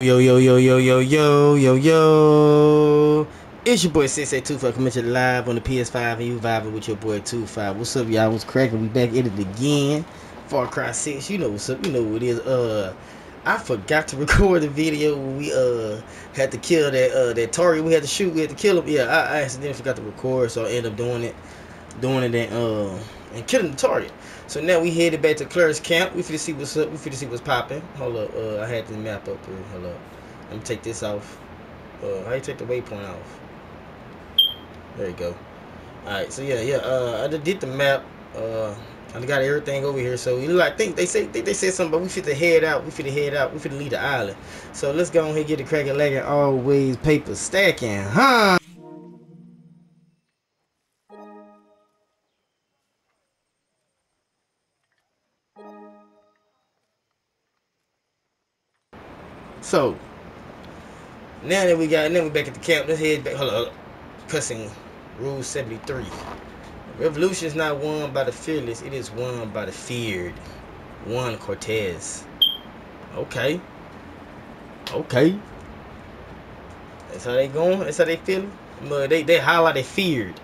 Yo, yo, yo, yo, yo, yo, yo, yo. It's your boy Sensei 2Fly coming to live on the PS5 and you vibing with your boy 2Fly. What's up, y'all? What's cracking? We back at it again. Far Cry 6. You know what's up. You know what it is. Uh, I forgot to record the video we uh had to kill that uh that target we had to shoot. We had to kill him. Yeah, I, I accidentally forgot to record, so I ended up doing it, doing it and uh and killing the target. So now we headed back to Claire's camp. We finna see what's up. We finna see what's popping. Hold up. Uh, I had the map up here. Hold up. Let me take this off. Uh, how you take the waypoint off? There you go. Alright, so yeah, yeah, uh, I did the map. Uh, I got everything over here. So you like think they say think they said something, but we fit to head out. We fit to head out. We fit to leave the island. So let's go ahead and get the cracking legging always paper stacking, huh? So now that we got now we back at the camp, let's head back. Hold up, cussing rule seventy three. Revolution is not won by the fearless; it is won by the feared. Juan Cortez. Okay. Okay. That's how they going. That's how they feeling. But they they highlight they feared.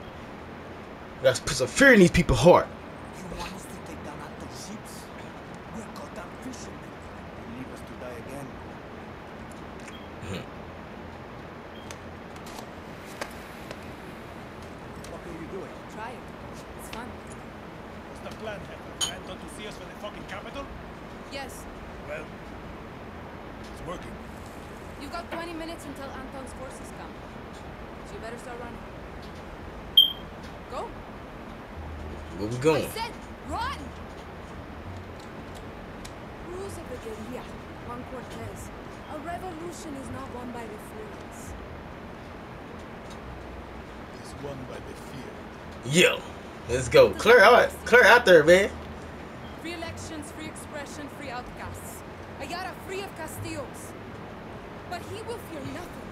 We gotta put some fear in these people's heart. You want us to take down Anton's ships? We're goddamn fishermen. You leave us to die again. What are you doing? Try it. It's fun. What's the plan, Heather? Anton to see us from the fucking capital? Yes, Well, it's working. You've got 20 minutes until Anton's forces come. So you better start running. Go. Where we I going? said run! Rules of the guerrilla, Juan Cortez. A revolution is not won by the fearless. It's won by the fear. Yo, let's go. Clear out, clear out there, man. Free elections, free expression, free outcasts. a Yara free of Castillos. But he will fear nothing.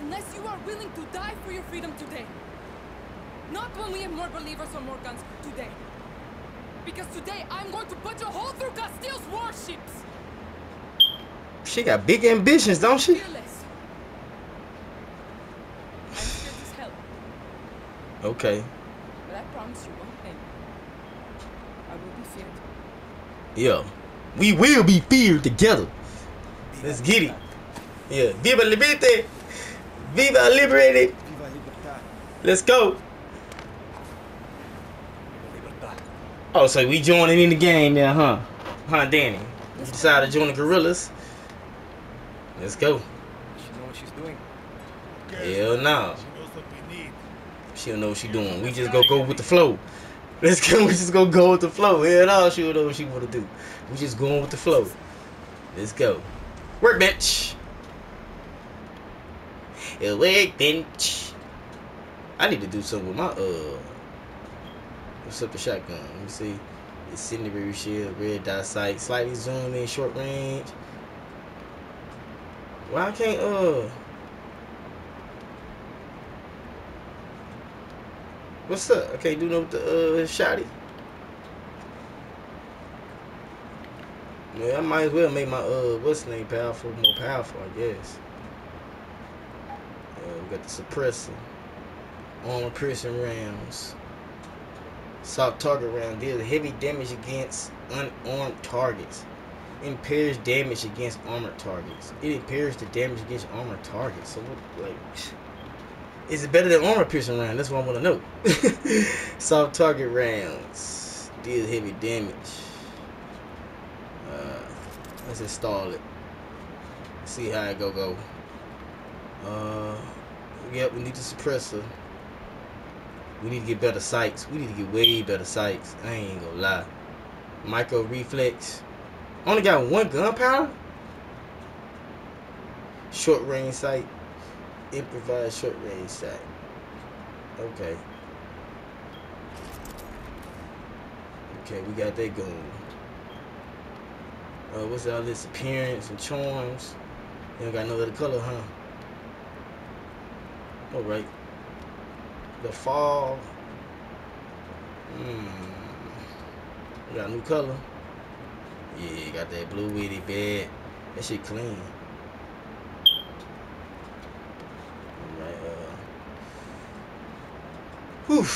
Unless you are willing to die for your freedom today. Not when we have more believers or more guns today. Because today I'm going to put a hole through Castillo's warships. She got big ambitions, don't she? Fearless. I'm scared as. Okay. But I promise you one thing. I will be feared. Yeah. We will be feared together. Let's get it. Yeah. Viva Liberté. Viva Liberated. Viva Libertad. Let's go. Viva Oh, so we joining in the game now, huh? Huh, Danny? You decided to join the guerrillas. Let's go. She know what she's doing? Hell no. She knows what we need. She don't know what she's doing. We just go go with the flow. Let's go. We just go go with the flow. Hell no, she don't know what she want to do. We just going with the flow. Let's go. Workbench. A workbench. I need to do something with my uh. What's up the shotgun? Let me see. It's Incendiary shield, red dot sight, slightly zoom in, short range. Why I can't uh? What's up? I can't do no with the uh shotty. Yeah, I might as well make my uh what's name powerful, more powerful, I guess. Got the suppressor, armor piercing rounds, soft target round deals heavy damage against unarmed targets, impairs damage against armored targets. It impairs the damage against armored targets. So what, like, is it better than armor piercing round? That's what I want to know. soft target rounds deal heavy damage. Uh, let's install it. See how it go go. Uh, yep, we need the suppressor. We need to get better sights. We need to get way better sights. I ain't gonna lie. Micro reflex. Only got one gunpowder. Short range sight. Improvised short range sight. Okay. Okay, we got that going. Uh, what's all this appearance and charms? You don't got no other color, huh? All right. The fall. Hmm. We got a new color. Yeah, got that blue weedy bed. That shit clean. All right. Uh. Whew.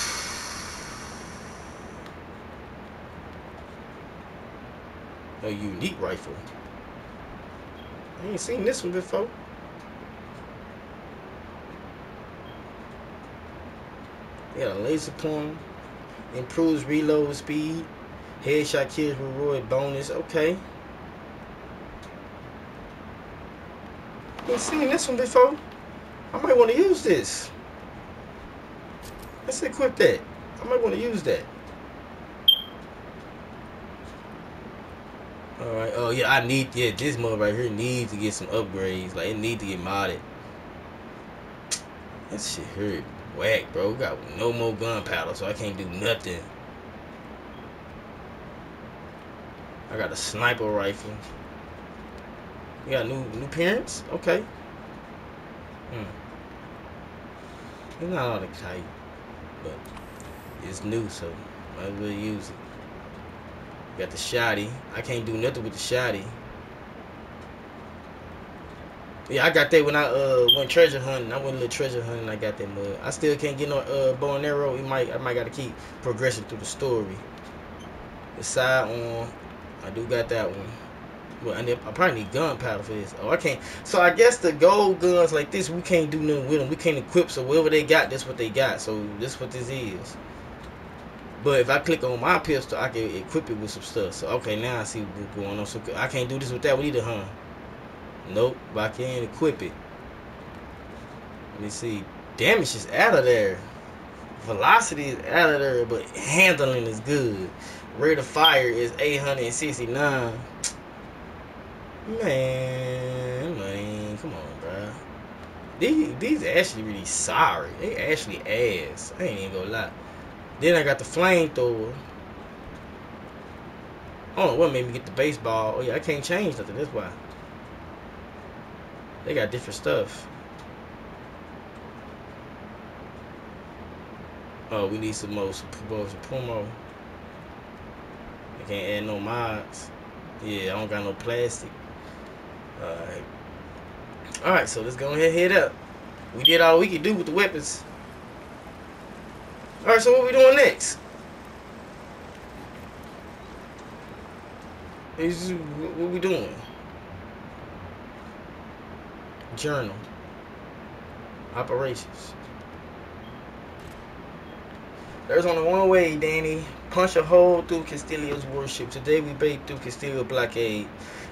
A unique rifle. I ain't seen this one before. They got a laser pointer. Improves reload speed. Headshot kills reward bonus. Okay. Ain't seen this one before. I might want to use this. Let's equip that. I might want to use that. Alright, oh yeah, I need, yeah, this mode right here needs to get some upgrades. Like, it needs to get modded. That shit hurt. Whack, bro. We got no more gunpowder, so I can't do nothing. I got a sniper rifle. You got new new parents? Okay. Hmm. It's not all the kite, but it's new, so might as well use it. Got the shotty. I can't do nothing with the shotty. Yeah, I got that when I uh went treasure hunting. I went a little treasure hunting. I got that mud. I still can't get no uh bow and arrow. You might I might gotta keep progressing through the story. The side on, I do got that one. Well, and then I probably need gunpowder for this. Oh, I can't. So I guess the gold guns like this, we can't do nothing with them. We can't equip. So whatever they got, that's what they got. So this what this is. But if I click on my pistol, I can equip it with some stuff. So okay, now I see what's going on. So I can't do this with that one either, huh? Nope, but I can't equip it. Let me see. Damage is out of there. Velocity is out of there, but handling is good. Rate of fire is 869. Man, man, come on, bro. These, these are actually really sorry. They actually ass. I ain't even gonna lie. Then I got the flamethrower. Know what made me get the baseball. Oh yeah, I can't change nothing. That's why. They got different stuff. Oh, we need some more more some promo. I can't add no mods. Yeah, I don't got no plastic. Alright. Alright, so let's go ahead and head up. We did all we could do with the weapons. Alright, so what we doing next? Is what we doing? Journal. Operations. There's only one way, Danny. Punch a hole through Castillo's warship. Today we break through Castillo blockade.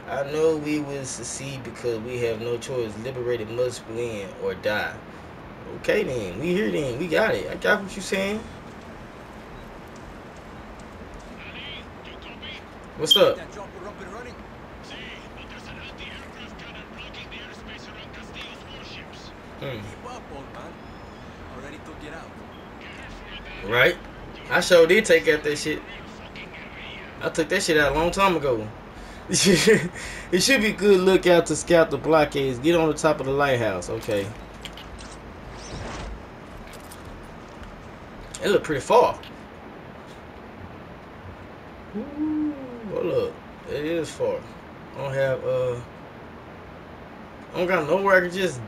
I know we will succeed because we have no choice. Libertad must win or die. Okay then, we here then. We got it. I got what you saying. What's up? That chopper up and running. Hmm. Keep up, old man. Already took it out. Right? I sure did take out that shit. I took that shit out a long time ago. it should be good lookout to scout the blockades. Get on the top of the lighthouse. Okay. It look pretty far. Ooh, hold up. It is far. I don't have uh I don't got nowhere I can just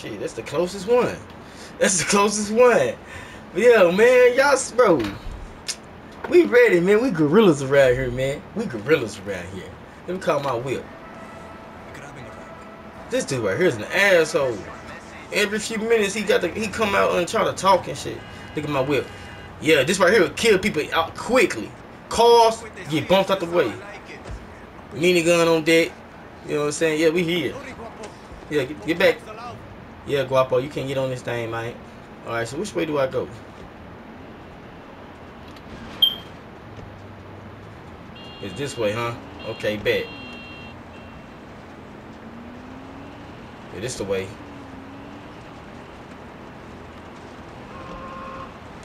Shit, that's the closest one. That's the closest one. But yeah, man, y'all, bro, we ready, man. We guerrillas around here, man. We guerrillas around here. Let me call my whip. This dude right here is an asshole. Every few minutes he got to he come out and try to talk and shit. Look at my whip. Yeah, this right here will kill people out quickly. Cars get bumped out the way. Minigun on deck. You know what I'm saying? Yeah, we here. Yeah, get, get back. Yeah, Guapo, you can't get on this thing, man. Alright, so which way do I go? It's this way, huh? Okay, bet. Yeah, this the way.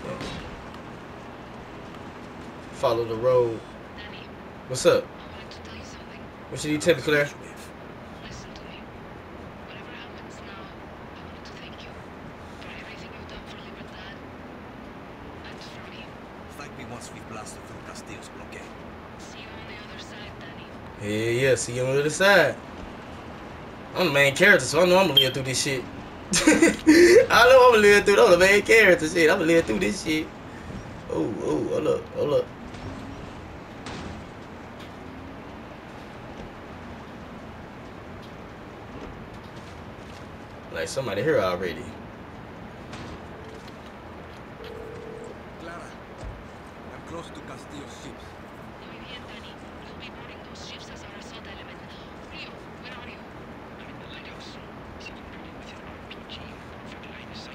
Yeah. Follow the road. What's up? What should you tell me, Clara? Listen to me. Whatever happens now, I wanted to thank you for everything you've done for Libertad and for me. Thank me once we've blasted through Castillo's blockade. See you on the other side, Danny. Yeah, yeah, see you on the other side. I'm the main character, so I know I'm gonna live through this shit. I know I'm gonna live through. I'm the main character. Shit, I'm gonna live through this shit. Oh, oh, hold up, hold up. Like somebody here already. Clara, I'm close to Castillo's ships. Muy bien, Danny. You'll be boarding those ships as our assault element. Rio, where are you? I'm in the lighthouse. Sitting ready with an RPG. Perfect line of sight to the ships. Ooh, you got an RPG. Hear your voice right now. Top of the tower. Round in the chamber.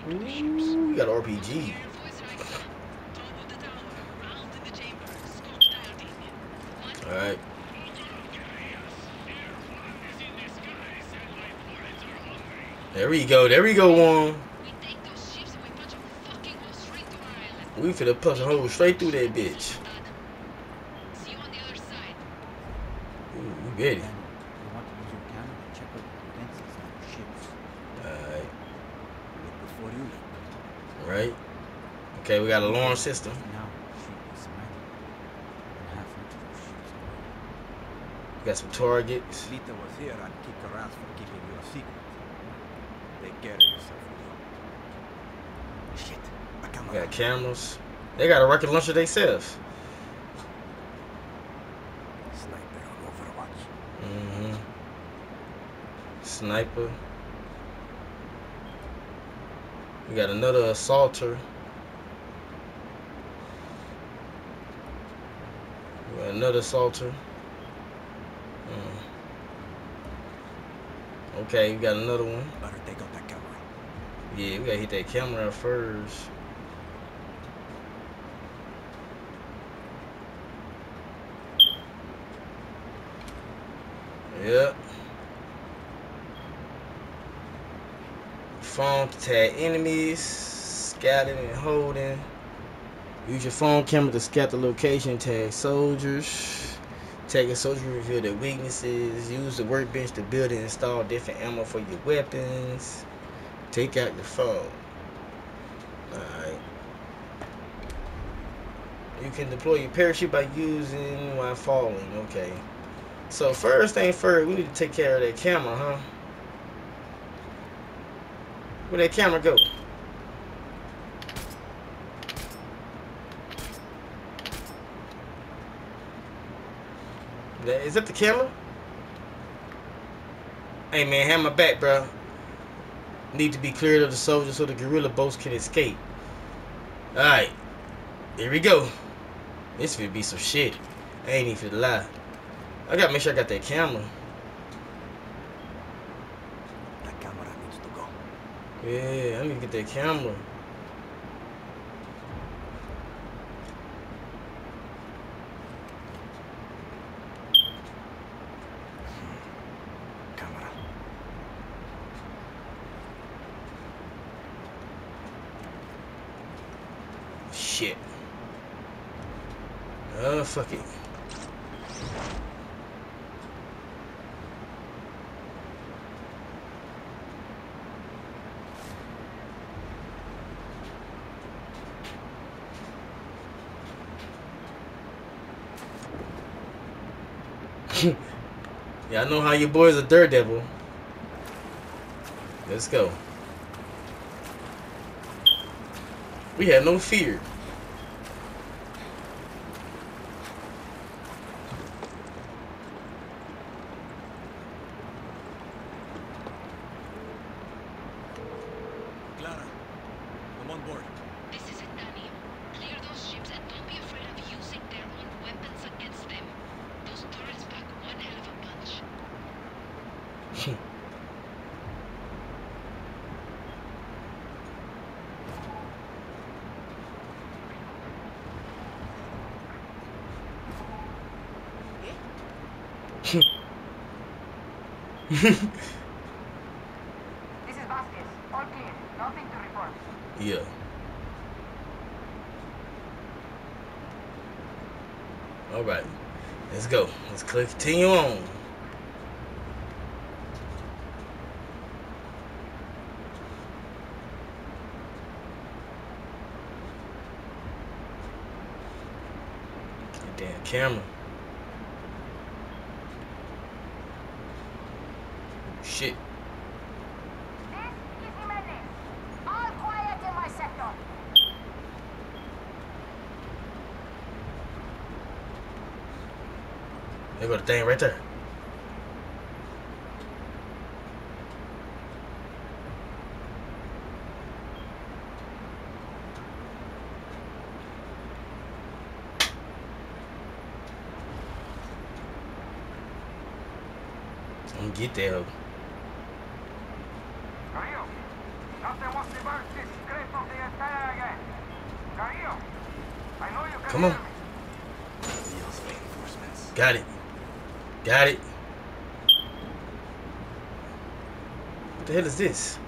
Scope dialed in. One. Alright. There we go, there we go, one. We we. We finna punch a hole straight through that bitch. Ooh, we ready. Then you want to use your camera to check out the defenses on the ships. Alright, Look before you leap. right. Okay, we got a alarm system. Now shoot the smiling and half into those ships away. We got some targets. Lita was here, I'd kick her ass for keeping you a secret. Take care of yourself. Shit, a We got cameras. They got a rocket launcher themselves. Sniper on Overwatch. Mm-hmm. Sniper. We got another assaulter. We got another assaulter. Mm. Okay, we got another one. Better take out that camera. Yeah, we gotta hit that camera first. Yep. Phone to tag enemies, scouting and holding. Use your phone camera to scout the location, tag soldiers. Tagging soldiers reveal their weaknesses. Use the workbench to build and install different ammo for your weapons. Take out your phone. Alright. You can deploy your parachute by using while falling. Okay. So first thing first, we need to take care of that camera, huh? Where that camera go? That- Is that the camera? Hey man, have my back, bro. Need to be cleared of the soldiers so the guerrilla boats can escape. Alright. Here we go. This could be some shit. I ain't even finna lie. I gotta make sure I got that camera. That camera needs to go. Yeah, I need to get that. Camera. Shit. Yeah, I know how your boy's a daredevil. Let's go. We had no fear. Clara, I'm on board. This is it, Danny. Clear those ships and don't be afraid of using their own weapons against them. Those turrets pack one hell of a punch. This is Vasquez. All clear. Nothing to report. Yeah. All right. Let's go. Let's click. continue on. Damn camera. Shit. This is Jimenez. There go the thing right there. I'm get there. Carrillo, no te must this script of the entire again. Carrillo, I know you can Come on. hear me. Got it. Got it. What the hell is this?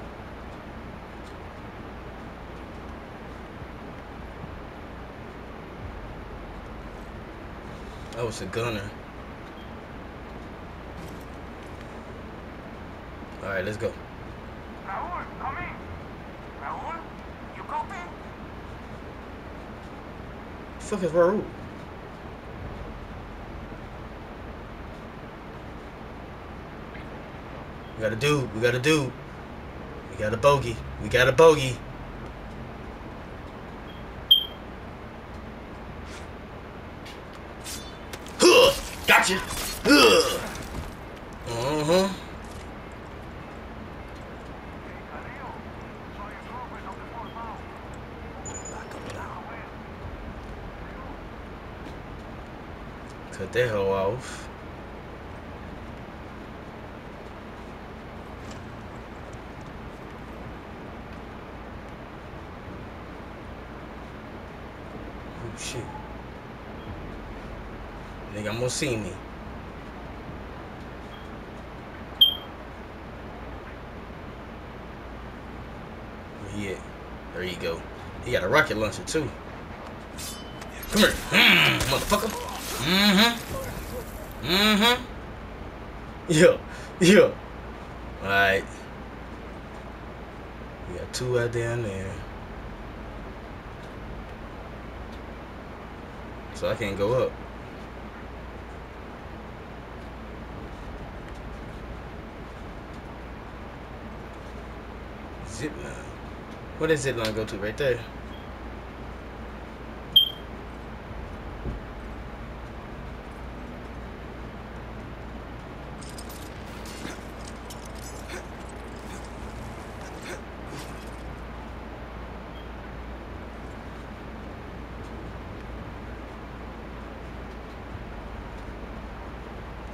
Oh, it's a gunner. Alright, let's go. Raúl, come in. Raúl, you copy? fuck is Raul? We got a dude. We got a dude. We got a bogey. We got a bogey. Huh! Gotcha. Huh! Uh-huh. Carrillo, so your troopers of the fourth mount. Back up now. Cut that hoe off. Oh shit. I'm see me. He? There you go. He got a rocket launcher too. Come here. Mm, motherfucker. Mm-hmm. Mm-hmm. Yeah. Yeah. Alright. We got two out down there. So I can't go up. Zip line. Where does zip line go to? Right there.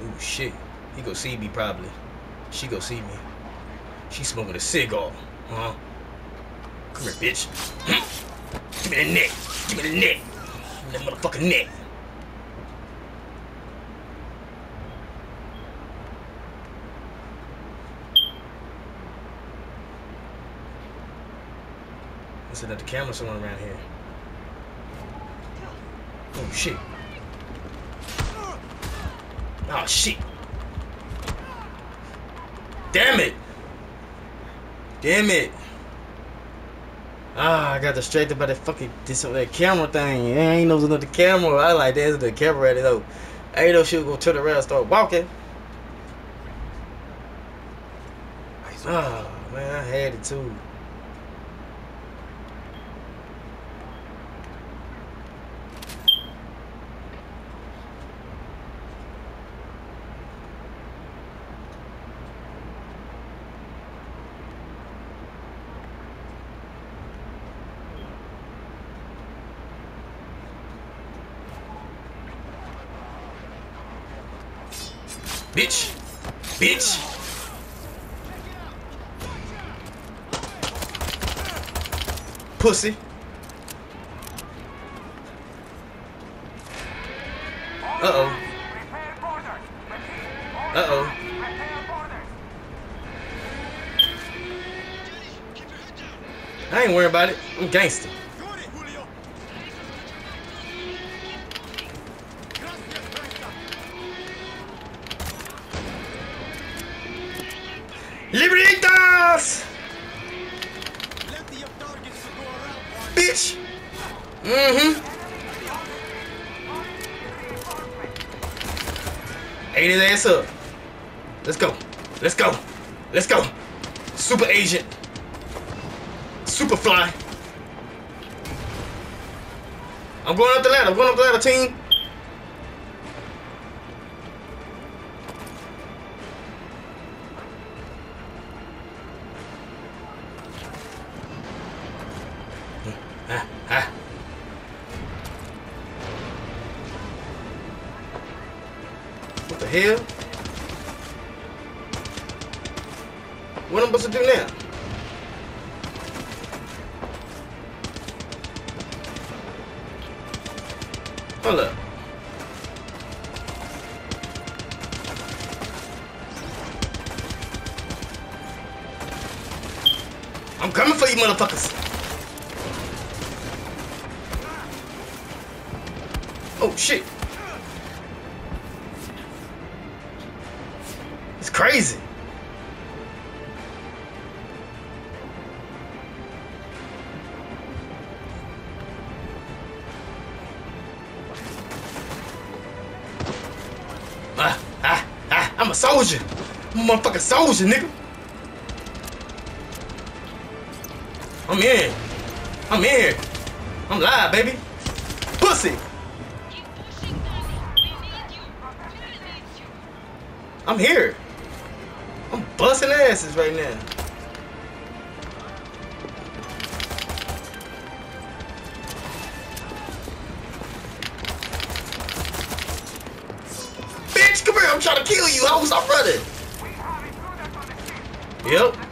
Ooh, shit. He go see me probably. She go see me. She smoking a cigar, huh? Come here, bitch. Hmm? Give me the neck. Give me the neck. That motherfucking neck. Let's set up the camera's somewhere around here. Oh shit. Oh shit. Damn it. Damn it. Ah, I got distracted by that fucking this that camera thing. I ain't know another camera. I like there's the camera ready though. I ain't she was gonna turn around and start walking. Ah, man, I had it too. Bitch. Bitch. Pussy. Uh-oh. Uh-oh. I ain't worried about it. I'm gangster. ass up. Let's go. Let's go. Let's go. Super Agent. super fly! I'm going up the ladder. I'm going up the ladder, team. What the hell? It's crazy. Ah, ah, ah, I'm a soldier. I'm a motherfucking soldier, nigga. I'm in. I'm in. I'm live, baby. Pussy. I'm pushing, Danny. We need you. Jill needs you. I'm here. I'm busting asses right now. Bitch, come here. I'm trying to kill you. How was I running? Yep.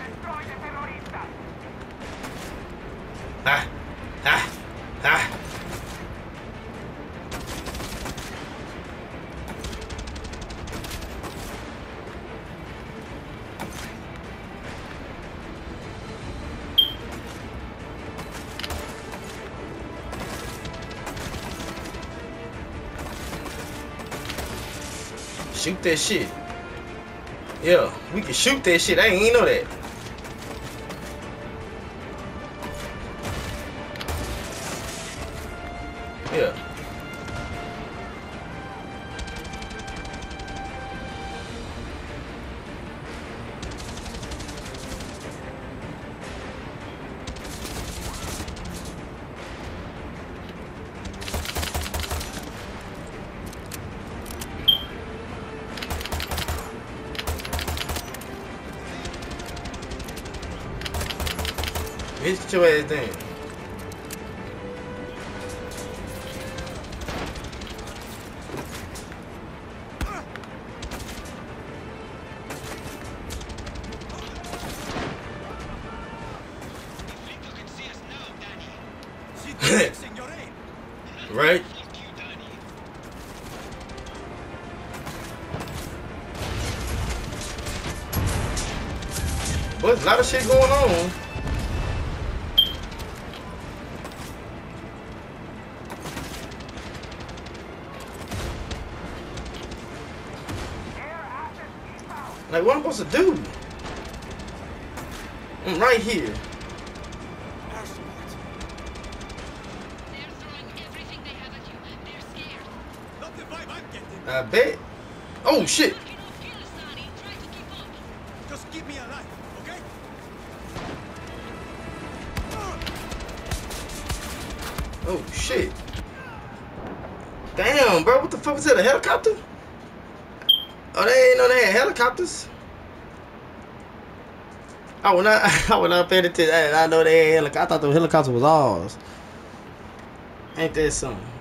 That shit. Yeah, we can shoot that shit. I ain't know that. Get your ass down. Supposed to do? I was not, I was not paying attention. I, I know they had helicopters. I thought the helicopter was ours. Ain't that something?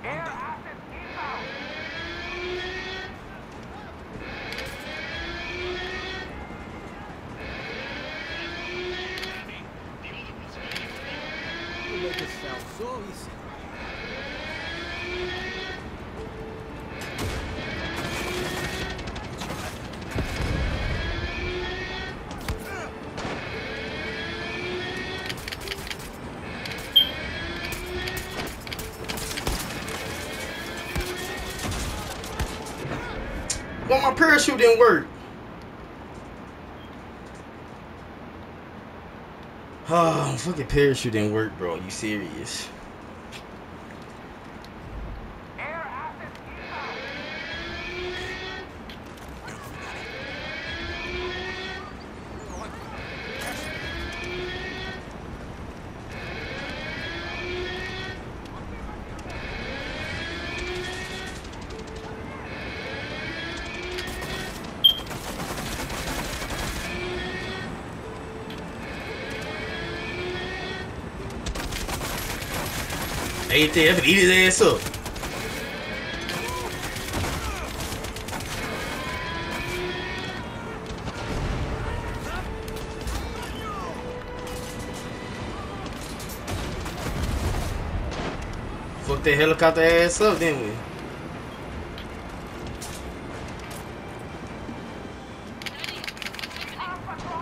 Parachute didn't work. Oh, fucking parachute didn't work, bro. You serious? Ate there, but eat his ass up. Fuck that helicopter ass up, didn't we?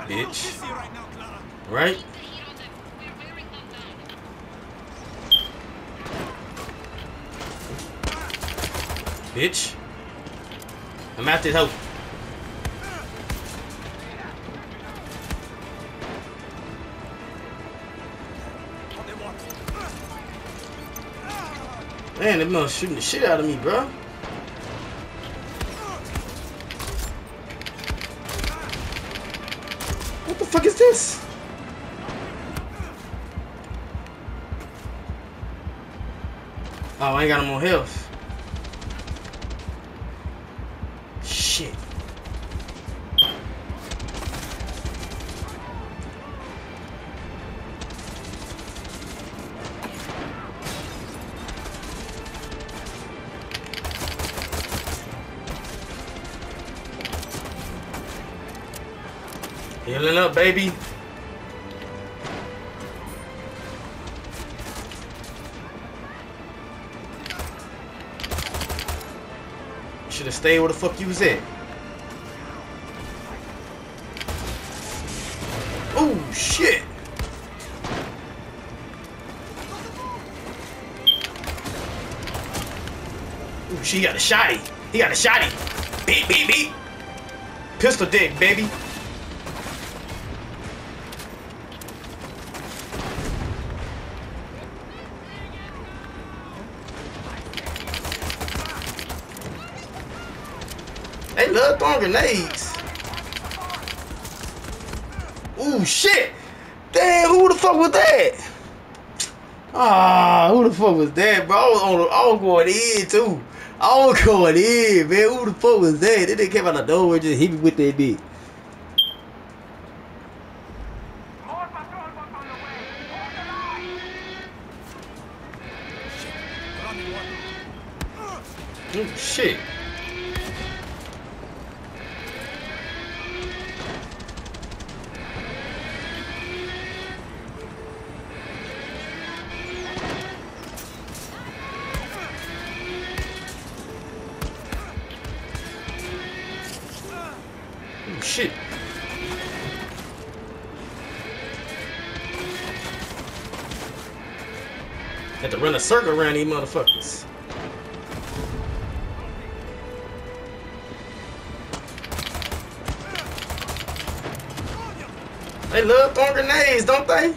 Bitch. See you right now, Clara. Right? Keep the heat on them. We're wearing them down. Bitch. I'm. On the water. Man, they must shooting the shit out of me, bro. What the fuck is this? Oh, I ain't got no more health. Baby. Should have stayed where the fuck you was at. Oh shit. Ooh, she got a shotty. He got a shotty. Beep, beep, beep. Pistol dick, baby. They love throwing grenades. Ooh, shit. Damn, who the fuck was that? Ah, who the fuck was that, bro? I was, on the, I was going in, too. I was going in, man. Who the fuck was that? They didn't came out the door and just hit me with that bitch. Run a circle around these motherfuckers. They love throwing grenades, don't they?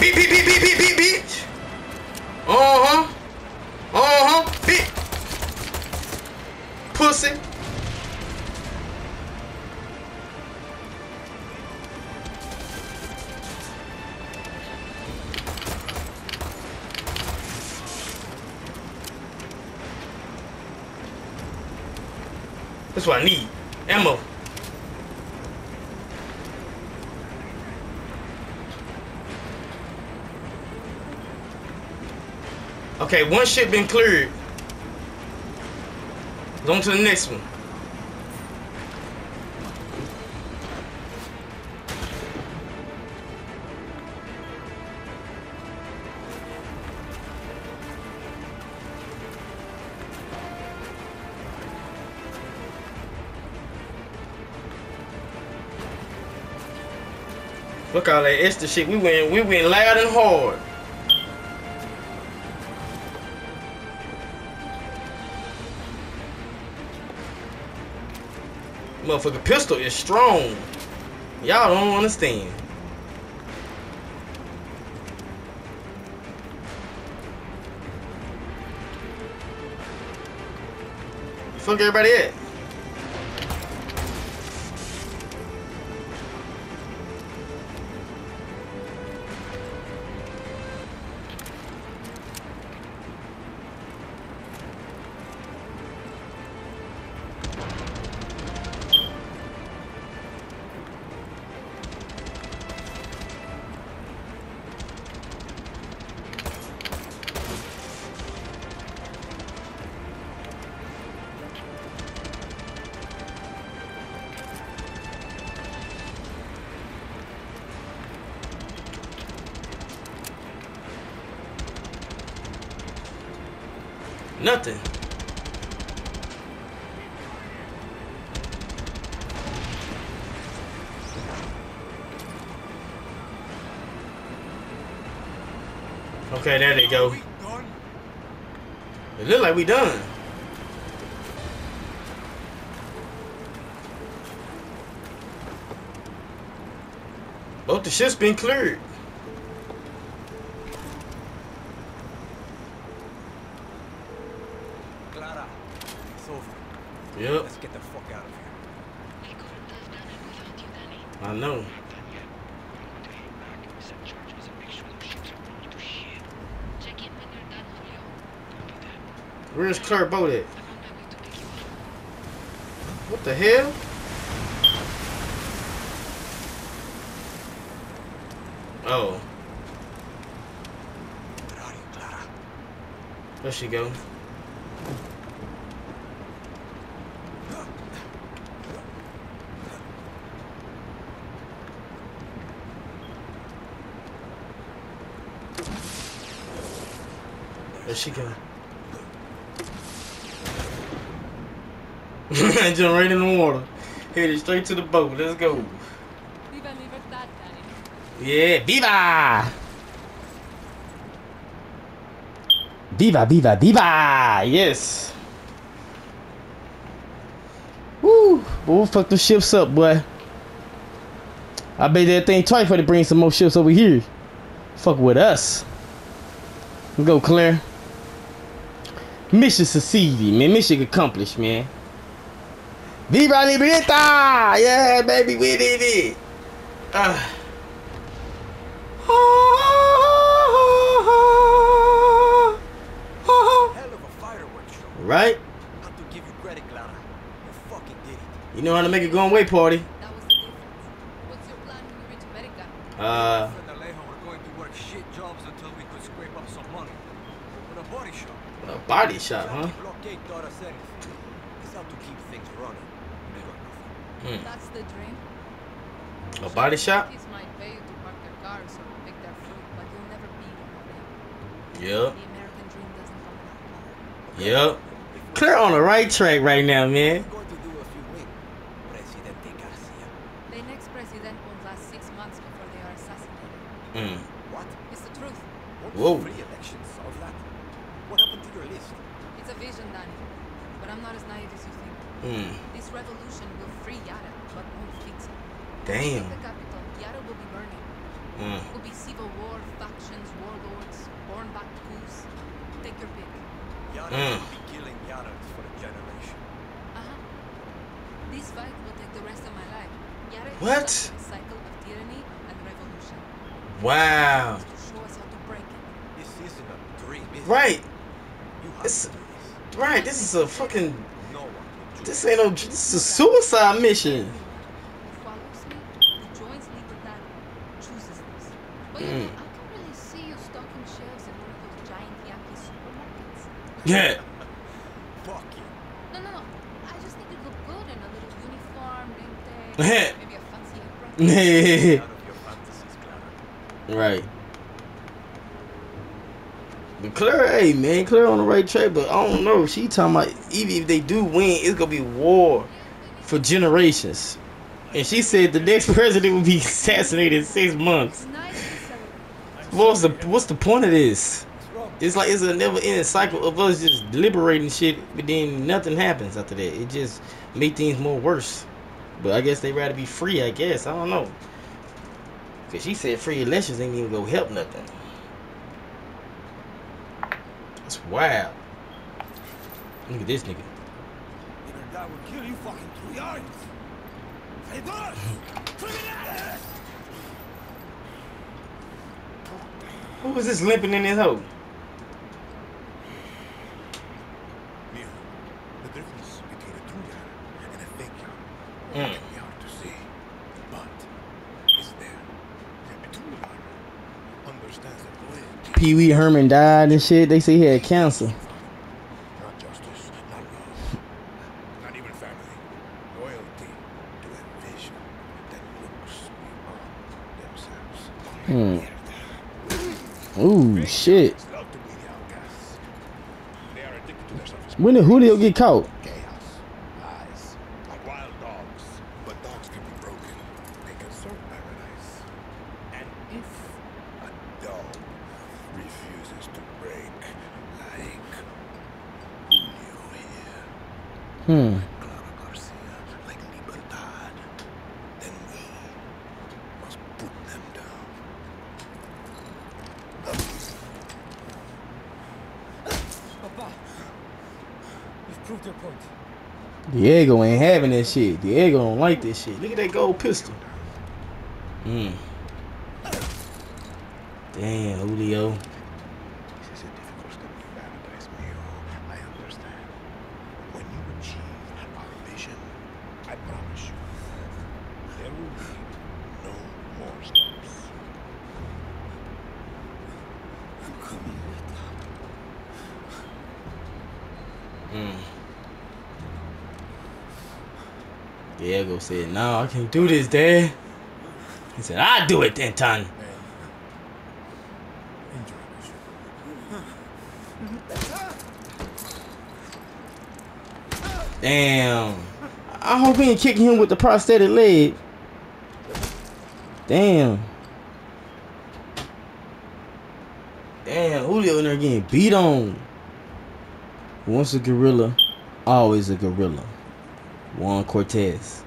Beep, beep, beep, beep, beep, beep, beep. Uh-huh. Uh-huh. Beep. Pussy. That's what I need. Ammo. Okay, one ship been cleared. Going to the next one. Look all that extra shit. We went we went loud and hard. Motherfucker pistol is strong. Y'all don't understand. Fuck everybody at? Nothing. Okay, there they go. It look like we done. Both the ships been cleared. Clara, it's over. Yep, Let's get the fuck out of here. We couldn't have done it without you, Danny. I know. Not done yet. We're going to head back, set charges, and make sure those ships are blown to shit. Check in when you're done, Julio. Don't do that. Where's Claire Boat at? I'm on my way to pick up. What the hell? Oh, there she go. There she go. Jump right in the water. Headed straight to the boat. Let's go. Viva Libertad, Yeah, viva! Viva, viva, viva! Yes. Woo! We'll fuck the ships up, boy. I bet that thing twice for to bring some more ships over here. Fuck with us. Let's go, Claire. Mission succeeded, man. Mission accomplished, man. Viva Libertad! Yeah, baby, we did it. A show. Right? You credit. You it. You know how to make a going away party. That was the difference. What's of them. Yep. The American dream doesn't come without Yep. Claire on the right track right now, man. We're going to do if you win. Presidente Garcia. The next president won't last six months before they are assassinated. Mm. What? It's the truth. Won't Whoa. free elections solve that? What happened to your list? It's a vision, Danny. But I'm not as naive as you think. Mm. This revolution will free Yara, but won't fix it. Damn. Take the capital, Yara will be burning. Mm. Will be civil war, factions, warlords, born back coups. Take your pick. Yara Mm. will be killing Yaras for a generation. Uh-huh. This fight will take the rest of my life. Yara What? a cycle of tyranny and revolution. Wow. To show us how to break it. This isn't a dream, is? Right. You have It's- to do this. Right. This is a fucking. No one will do This it. ain't no. This is a suicide mission. Who follows me, who joins Libertad, chooses this. But you Mm. know, I can really see you stocking shelves in one of those giant Yankee supermarkets. Yeah. Fuck you. No, no, no. I just think you look good in a little uniform, lente, Yeah. maybe a fancy apron. Right. But Claire, hey man, Claire on the right track, but I don't know. She talking about even if they do win, it's gonna be war for generations. And she said the next president will be assassinated in six months. What's the what's the point of this? It's like it's a never ending cycle of us just deliberating shit, but then nothing happens after that. It just make things more worse. But I guess they rather be free. I guess I don't know. Cause she said free elections ain't even going to help nothing. That's wild. Look at this nigga. Will kill you fucking through your eyes. Hey, boss! Criminal! This limping in this hole? Mira, the difference between a true yard and a fake Mm. can be hard to see, but it's there. Understands that Pee Wee Herman died and shit. They say he had cancer. not justice, not love, not even family. Loyalty to a vision that looks beyond themselves. Hmm. Ooh, shit. Fake love to be the outcasts. They are addicted to their self When did Julio get caught? chaos, lies, like wild dogs. But dogs can be broken. They can serve paradise. And if a dog refuses to break, like Julio here, Hmm. Clara Garcia, like Libertad, then we must put them down. Papa, you've proved your point. Diego ain't having that shit. Diego don't like this shit. Look at that gold pistol. Hmm. Damn, Julio. This is a difficult step in paradise, Mio. I understand. When you achieve our vision, I promise you, there will be no more steps. I'm coming, Hmm. Diego said, "No, I can't do this, Dad." He said, I'll do it, Denton." Enjoy mission. Damn. I hope he ain't kicking him with the prosthetic leg. Damn. Damn, Julio in there getting beat on. Once a guerrilla, always a guerrilla. Juan Cortez.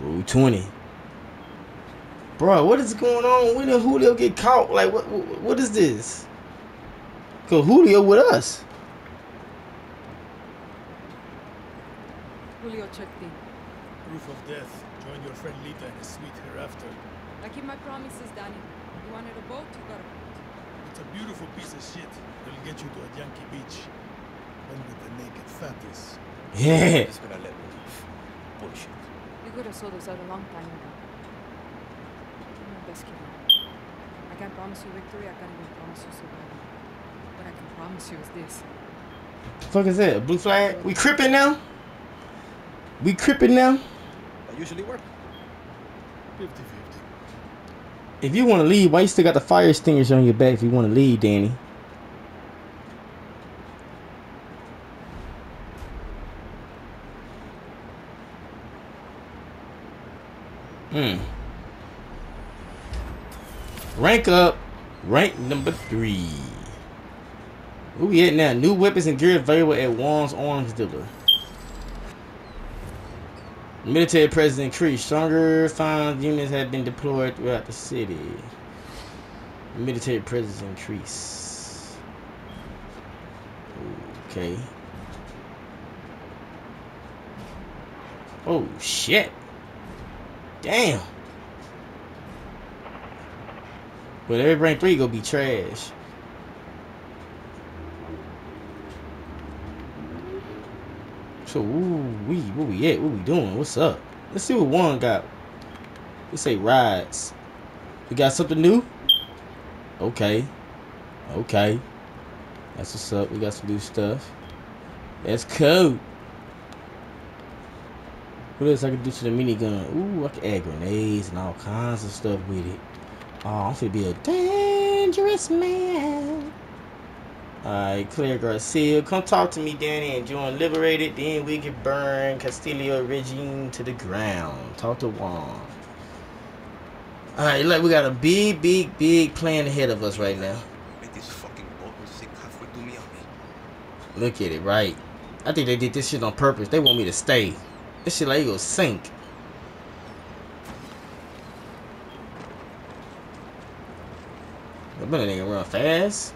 Rule 20. Bro, what is going on? When did Julio get caught? Like, what? What, what is this? Cause Julio with us. Julio checked in. Proof of death. Join your friend Lita in a suite hereafter. I keep my promises, Danny. You wanted a boat, you got a boat. It's a beautiful piece of shit. It'll get you to a Yankee beach. One with the naked fatties. Yeah. Just gonna let me leave. Bullshit. You could have sold us out a long time ago. You're my best kid. I can't promise you victory, I can't even promise you survival. What I can promise you is this. fuck is that? Blue flag? We crippin' now? We crippin' now? I usually work. 50-50. If you want to leave, why you still got the fire extinguisher on your back if you want to leave, Danny? Hmm. Rank up. Rank number three. Where we at now? New weapons and gear available at Juan's Arms Dealer. Military presence increased. Stronger found units have been deployed throughout the city. Military presence increase. Okay. Oh shit. Damn. But every rank three gonna be trash. So ooh, we where we at? What we doing? What's up? Let's see what Juan got. Let's say rides. We got something new? Okay. Okay. That's what's up. We got some new stuff. That's cool. What else I can do to the minigun? Ooh, I can add grenades and all kinds of stuff with it. Oh, I'm finna be a dangerous man. Alright, Claire Garcia, come talk to me, Danny, and join Libertad. Then we can burn Castillo regime to the ground. Talk to Juan. Alright, look, we got a big, big, big plan ahead of us right now. Made this fucking boat will sink halfway to Miami. Look at it, right? I think they did this shit on purpose. They want me to stay. This shit like it gonna sink. Bet it ain't run fast.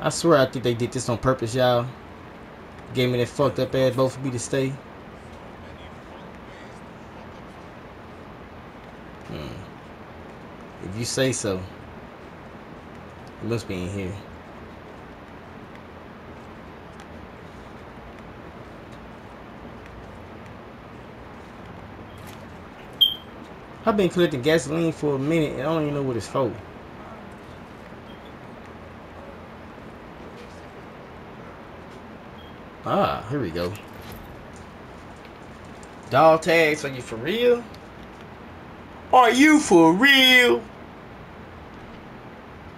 I swear I think they did this on purpose, y'all. Gave me that fucked up ass boat for me to stay. Hmm. If you say so. It must be in here. I've been collecting gasoline for a minute and I don't even know what it's for. Ah, here we go. Dog tags, are you for real? Are you for real?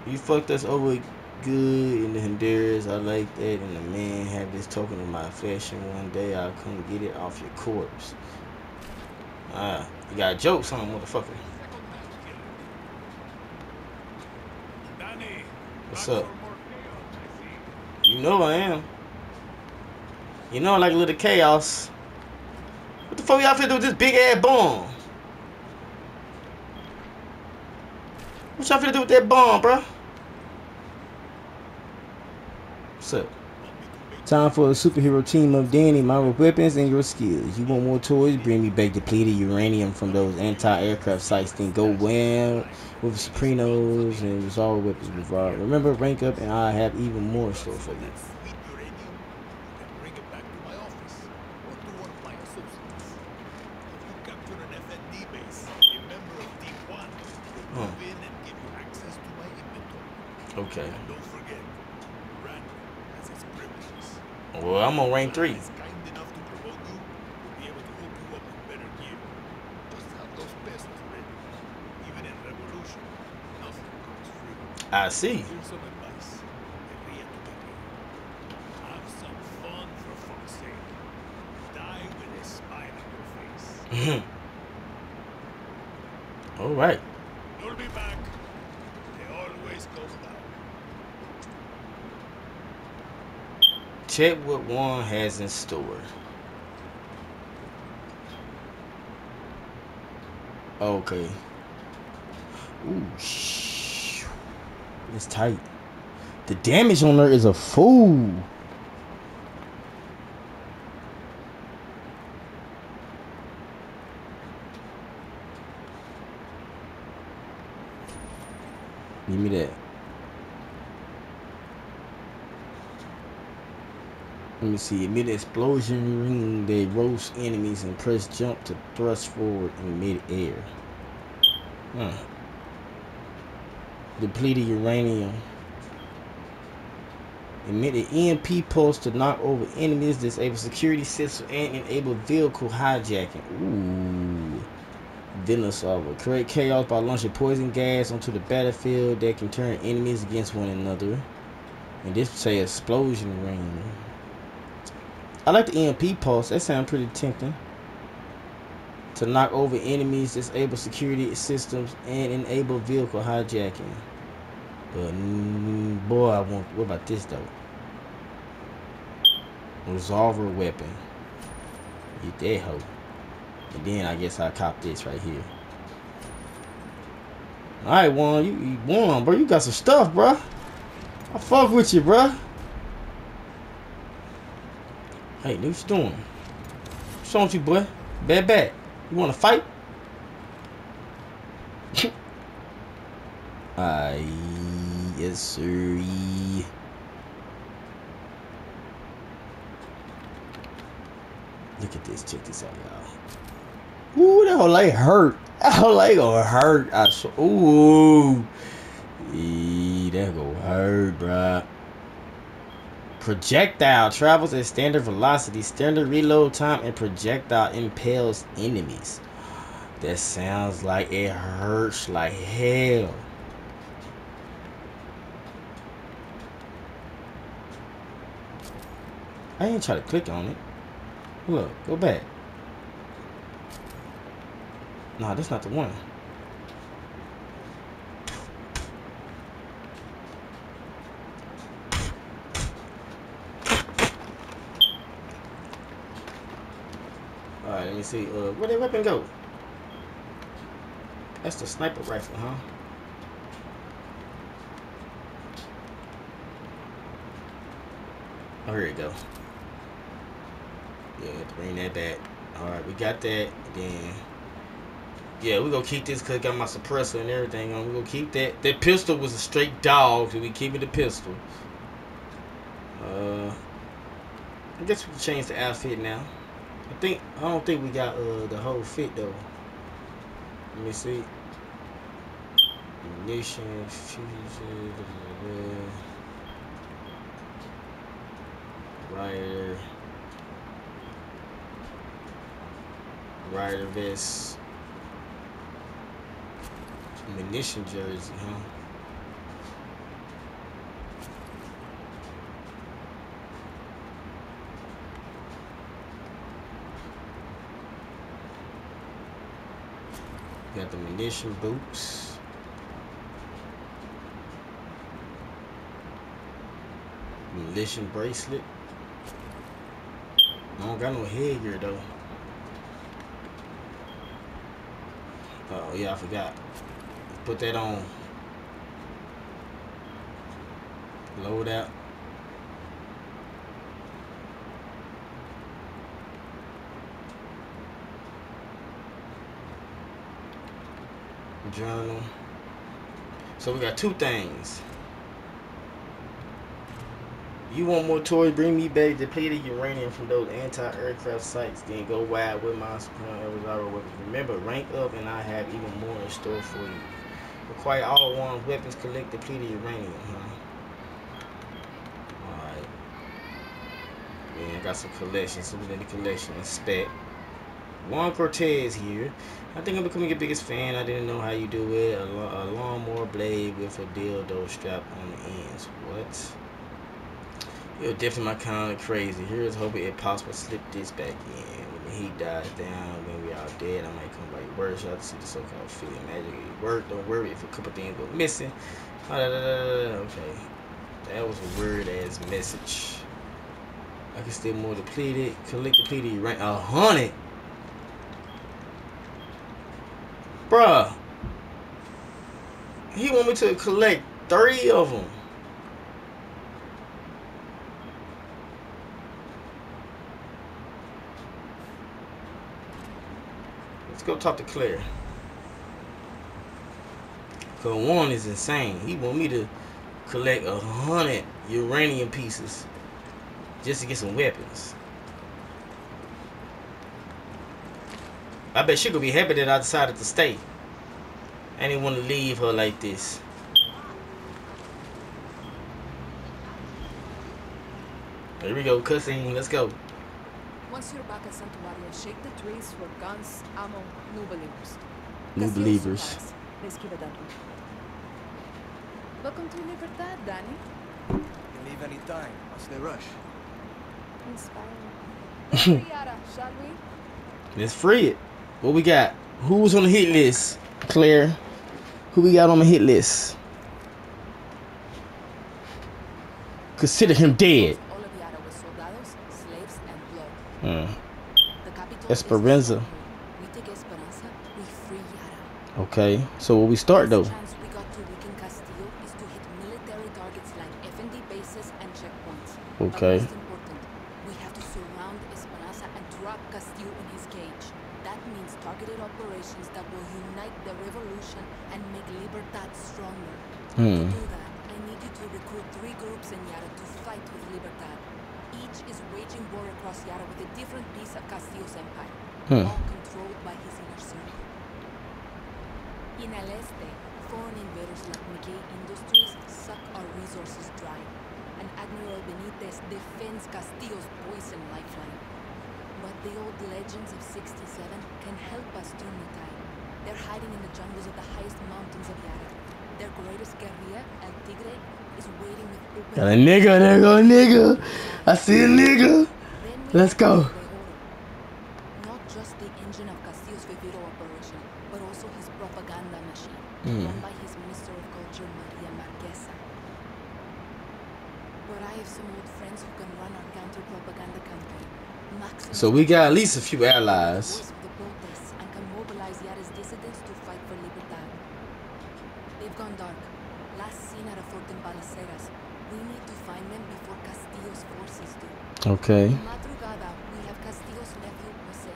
You fucked us over good in the Honduras. I like that. And the man had this token of my affection. One day I'll come get it off your corpse. Ah, you got jokes on motherfucker. What's up? for more chaos, I see. You know I am. You know I like a little chaos. What the fuck y'all finna do with this big ass bomb? What y'all finna do with that bomb, bruh? What's up? Time for a superhero team of Danny. My weapons and your skills. You want more toys? Bring me back depleted uranium from those anti-aircraft sites. Then go well with Supremos and resolve weapons. Revolve. Remember, rank up, and I have even more store for you. That sweet uranium, you can bring it back to my office or to one of my associates. If you capture an FND base, a member of Team 1 will Hmm. move in and give you access to my inventory. Okay. And don't forget, Randy has his privileges. Well, I'm on rank three. He's kind enough to promote you, will be able to hook you up with better gear. Just have those pistols ready. Even in revolution, nothing comes free. I see. Here's some advice. Quería tu carrera. Have some fun for fuck's sake. Die with a smile on your face. All right. You'll be back. They always come back. Check what Juan has in store. Okay. Ooh, shh. It's tight. The damage on her is a fool. Give me that. Let me see. Amid explosion ring, they roast enemies and press jump to thrust forward in mid-air. Huh. Depleted uranium. Emit an EMP pulse to knock over enemies, disable security system, and enable vehicle hijacking. Ooh. Villain solver. Create chaos by launching poison gas onto the battlefield that can turn enemies against one another. And this say explosion ring. I like the EMP pulse. That sounds pretty tempting. To knock over enemies, disable security systems, and enable vehicle hijacking. But mm, boy, I want. What about this though? Resolver weapon. Get that hoe. And then I guess I cop this right here. All right, Juan, you, you Juan, bro, you got some stuff, bro. I fuck with you, bro. Hey, you doing? What's wrong with you, boy? Bad bad. You wanna fight? Aye, yes, sir. Look at this. Check this out, y'all. Ooh, that whole leg hurt. That whole leg gonna hurt. I. Ooh. Eee, that gonna hurt, bruh. Projectile travels at standard velocity, standard reload time, and projectile impels enemies. That sounds like it hurts like hell. I ain't try to click on it. Look, go back. Nah, that's not the one. Me see. Uh, where did weapon go? That's the sniper rifle, huh? Oh, here you go. Yeah, to bring that back. Alright, we got that. Then, yeah, we gonna keep this because I got my suppressor and everything on. We gonna keep that. That pistol was a straight dog, so we keeping the pistol. Uh, I guess we can change the outfit now. Think I don't think we got uh the whole fit though. Let me see. Ignition, fusion, rider, rider vest, munition jersey, huh? The munition boots. Munition bracelet. I don't got no headgear though. Oh yeah, I forgot. Put that on. Load out. Journal. So we got two things. You want more toys? Bring me back depleted uranium from those anti-aircraft sites. Then go wild with my Supremo weapons. Remember, rank up, and I have even more in store for you. Require all Juan's weapons collect depleted uranium, huh? Alright. Yeah, I got some collection, something in the collection. Inspect. Juan Cortez here. I think I'm becoming your biggest fan. I didn't know how you do it. A, a lawnmower blade with a dildo strap on the ends. What? You're definitely my kind of crazy. Here's hoping if possible slip this back in. When the heat dies down, when we all dead, I might come by your workshop to see the so-called feeling magic work. Don't worry if a couple things go missing. Ah, okay. That was a weird ass message. I can still more depleted. Collect depleted rank a hundred. Bruh. He want me to collect 30 of them. Let's go talk to Claire. Cause Juan is insane. He want me to collect a hundred uranium pieces just to get some weapons. I bet she gonna be happy that I decided to stay. I didn't want to leave her like this. Here we go, cussing. Let's go. Once you're back at Santuario, shake the trees for guns, ammo, new believers. New believers. Let's give it that way. Welcome to Libertad, Danny. Can leave any time. What's the rush? Inspiring. Let's free Yara, shall we? Let's free it. What we got? Who's on the hit list? Claire. Who we got on the hit list? Consider him dead. All of Yara was soldados, slaves, and blood. Hmm. Esperanza. is We take Esperanza, we free Yara. Okay. So where we start though? Best chance we got to weaken Castillo is to hit military targets like FND bases and checkpoints. But Okay. most important, we have to surround Esperanza and trap Castillo in his cage. That means targeted operations that will unite the revolution and make Libertad stronger. Hmm. To do that, I need you to recruit three groups in Yara to fight with Libertad. Each is waging war across Yara with a different piece of Castillo's empire. Hmm. all controlled by his inner circle. In El Este, foreign invaders like McKay Industries suck our resources dry, and Admiral Benitez defends Castillo's poison lifeline. But the old legends of 67 can help us turn the tide. They're hiding in the jungles of the highest mountains of Yara. Their greatest guerrilla, El Tigre, is waiting with open Got a nigga, there go nigga. I see a nigga. Let's go. Not just the engine of Castillo's Viviro operation, but also his propaganda machine, Hmm. run by his Minister of Culture, Maria Marquez. But I have some old friends who can run our counter-propaganda campaign. So we got at least a few allies. of the protests and can mobilize Yara's dissidents to fight for Libertad. They've gone dark. Last seen at a fort in Balaceras. We need to find them before Castillo's forces do. Okay. In Madrugada, we have Castillo's nephew, Jose,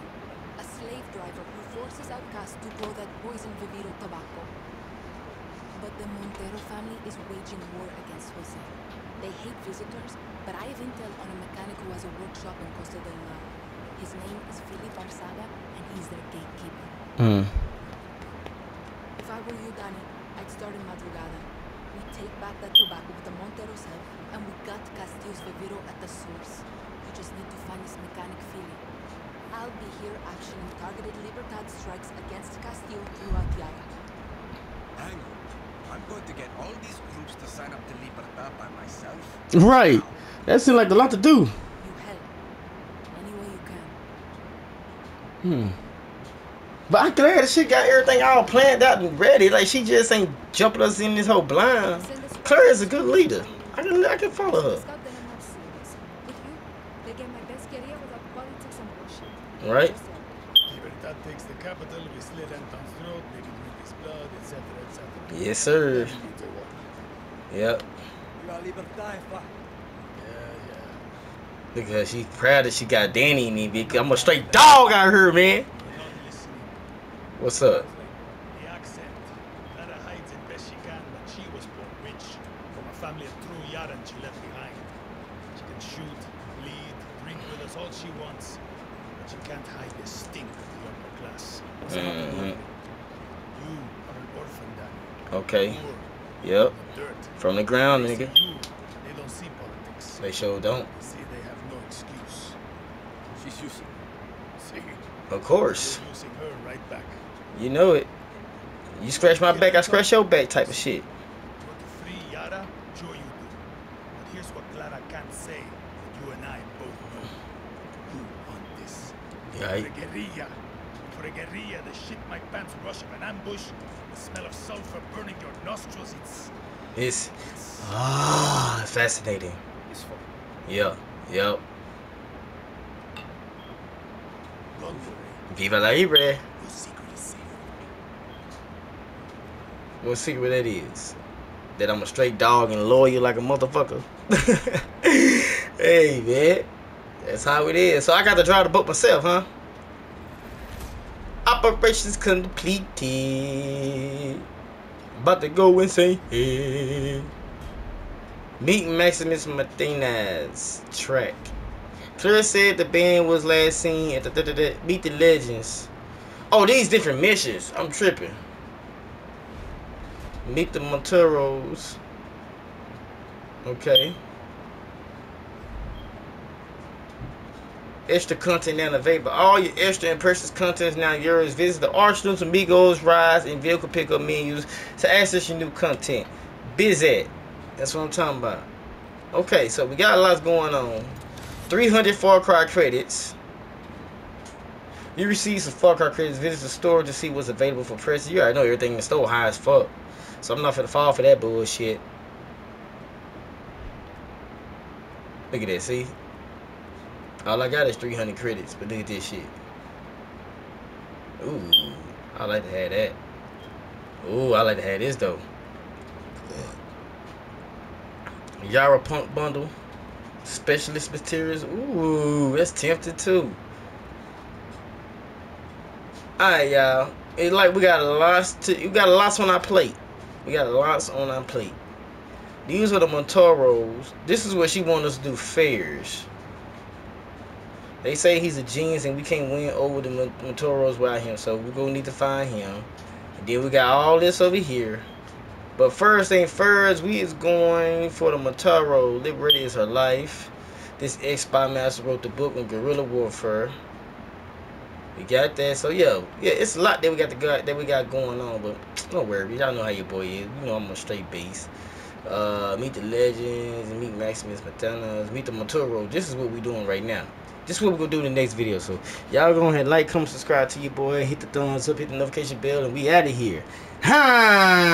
a slave driver who forces outcasts to grow that poison Viviro tobacco. But the Montero family is waging war against Jose. They hate visitors, but I have intel on a mechanic who has a workshop in Costa del Mar. His name is Philip Arzaga, and he's their gatekeeper. Hmm. If I were you, Danny, I'd start in Madrugada. We take back that tobacco with the Monteros' help, and we gut Castillo's Viviro at the source. You just need to find this mechanic Philly. I'll be here actioning targeted Libertad strikes against Castillo throughout Yara. Hang on. I'm going to get all these groups to sign up to Libertad by myself. Right. That seemed like a lot to do. You help. Any way you can. Hmm. But I'm glad she got everything all planned out and ready. Like she just ain't jumping us in this whole blind. Send Claire is a good leader. I can I can follow her. Scout them and Mercedes. With you, they get my best guerrilla without politics and bullshit. Right. Libertad takes the capital, we slit Anton's throat, make it drink his blood, etc., etc. Yes, sir. That means a war. Yep. Viva Libertad, fa. Yeah, yeah. Look at her. She proud that she got Danny in me. bitch. I'm a straight dog out here, man. We're not listening. What's up? The accent. Clara hides it best she can, but she was born rich. From a family of true Yaran she left behind. She can shoot, bleed, drink with us all she wants. But she can't hide the stink of the upper class. It's not Mhm. You are an orphan, Danny. Okay. Poor, Yep. From the ground, nigga. they don't see politics. They sure don't. See they have no excuse. She's using See, Of course. using her right back. You know it. You scratch my back, I scratch your back type of shit. Want to free Yara? Sure you do. But here's what Clara can't say you and I both know. You want this. Right. For a guerrilla. For the shit my pants rush of an ambush, the smell of sulfur burning your nostrils, it's... It's ah fascinating. It's for Yep. Yep. Viva la Libre. your secret is safe. What secret that is? That I'm a straight dog and loyal like a motherfucker. hey man. That's how it is. So I got to drive the boat myself, huh? Operations completed. About to go insane. Meet Máximas Matanzas track. Clear said the band was last seen at the da- da- Meet the Legends. Oh, these different missions. I'm tripping. Meet the Monteros. Okay. Extra content now available. All your extra and precious content is now yours. Visit the Arsenals, Amigos, Rise, and vehicle pickup menus to access your new content. Bizet. That's what I'm talking about. Okay, so we got a lot going on. 300 Far Cry credits. You receive some Far Cry credits. Visit the store to see what's available for purchase. You already know everything in the store high as fuck. So I'm not gonna fall for that bullshit. Look at that, see? All I got is 300 credits, but look at this shit. Ooh, I like to have that. Ooh, I like to have this though. Yara Punk bundle. Specialist materials. Ooh, that's tempting too. Alright, y'all. It's like we got a lot to we got a lot on our plate. We got a lot on our plate. These are the Montoros. This is what she wants us to do fairs. They say he's a genius and we can't win over the Ma- Matoros without him. So we're gonna need to find him. And then we got all this over here. But first thing first, we is going for the Mataro. Liberty is her life. This ex-spy master wrote the book on guerrilla warfare. We got that. So yeah, yeah, it's a lot that we got to go that we got going on, but don't worry, y'all know how your boy is. You know I'm a straight base. Uh, meet the legends, meet Máximas Matanzas, meet the Maturo. This is what we doing right now. This is what we're gonna do in the next video. So y'all go ahead, like, comment, subscribe to your boy, hit the thumbs up, hit the notification bell, and we out of here. Ha!